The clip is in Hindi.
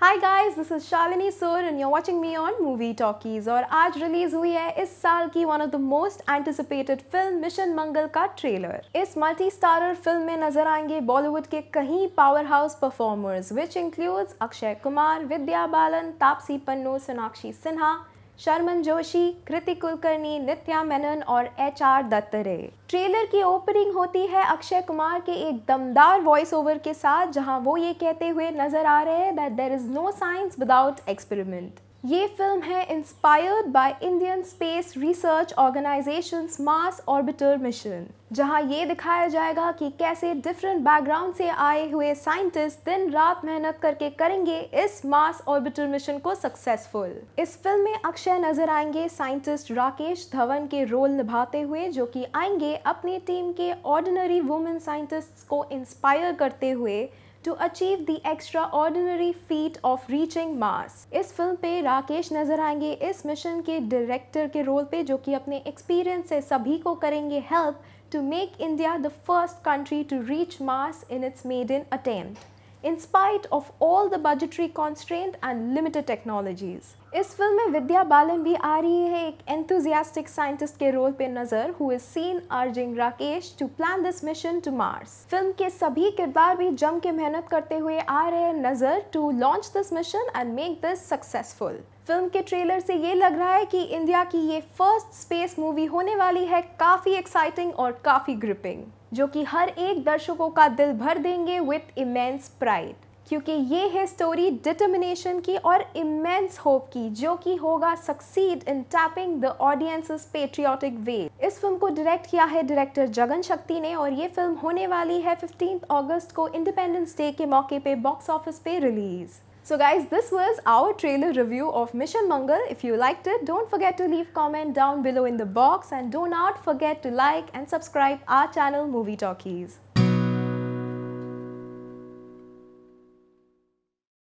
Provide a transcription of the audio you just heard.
Hi guys this is Shalini Sur and you're watching me on movie talkies और आज रिलीज़ हुई है इस साल की one of the most anticipated film mission Mangal का ट्रेलर इस मल्टी स्टारर फ़िल्म में नज़र आएँगे बॉलीवुड के कहीं power house performers which includes Akshay Kumar Vidya Balan Taapsee Pannu Sonakshi Sinha Sharman Joshi, Kriti Kulkarni, Nithya Menen और एच आर दत्तरे ट्रेलर की ओपनिंग होती है अक्षय कुमार के एक दमदार वॉइस ओवर के साथ, जहाँ वो ये कहते हुए नज़र आ रहे हैं that there is no science without experiment ये फ़िल्म है inspired by Indian Space Research Organisation Mars Orbiter Mission जहाँ ये दिखाया जाएगा कि कैसे डिफरेंट बैकग्राउंड से आए हुए साइंटिस्ट दिन रात मेहनत करके करेंगे इस मास ऑर्बिटर मिशन को सक्सेसफुल इस फ़िल्म में अक्षय नज़र आएँगे साइंटिस्ट राकेश धवन के रोल निभाते हुए, जो कि आएँगे अपनी टीम के ऑर्डिनरी वुमेन साइंटिस्ट को इंस्पायर करते हुए। To achieve the extraordinary feat of reaching Mars इस फ़िल्म पे राकेश नज़र आएँगे। इस मिशन के डायरेक्टर के रोल पे जो कि अपने एक्सपीरियंस से सभी को करेंगे help to make India the first country to reach Mars in its maiden attempt, in spite of all the budgetary constraint and limited technologies. इस फ़िल्म में विद्या बालन भी आ रही है एक एंथुजियास्टिक साइंटिस्ट के रोल पे नज़र who is seen urging Rakesh to plan this mission to Mars film के सभी किरदार भी जम के मेहनत करते हुए आ रहे हैं नज़र to launch this mission and make this successful film के ट्रेलर से ये लग रहा है कि इंडिया की ये फ़र्स्ट स्पेस मूवी होने वाली है। काफ़ी एक्साइटिंग और काफ़ी ग्रिपिंग जो कि हर एक दर्शकों का दिल भर देंगे विथ इमेंस प्राइड क्योंकि ये है स्टोरी डिटर्मिनेशन की और इमेंस होप की, जो कि होगा succeed in tapping the audience patriotic way इस फ़िल्म को डायरेक्ट किया है डायरेक्टर जगन शक्ति ने और ये फ़िल्म होने वाली है फिफ्टीन अगस्त को इंडिपेंडेंस डे के मौके पे बॉक्स ऑफ़िस पे release So guys, this was our trailer review of Mission Mangal. If you liked it, don't forget to leave comment down below in the box and do not forget to like and subscribe our channel Movie Talkies.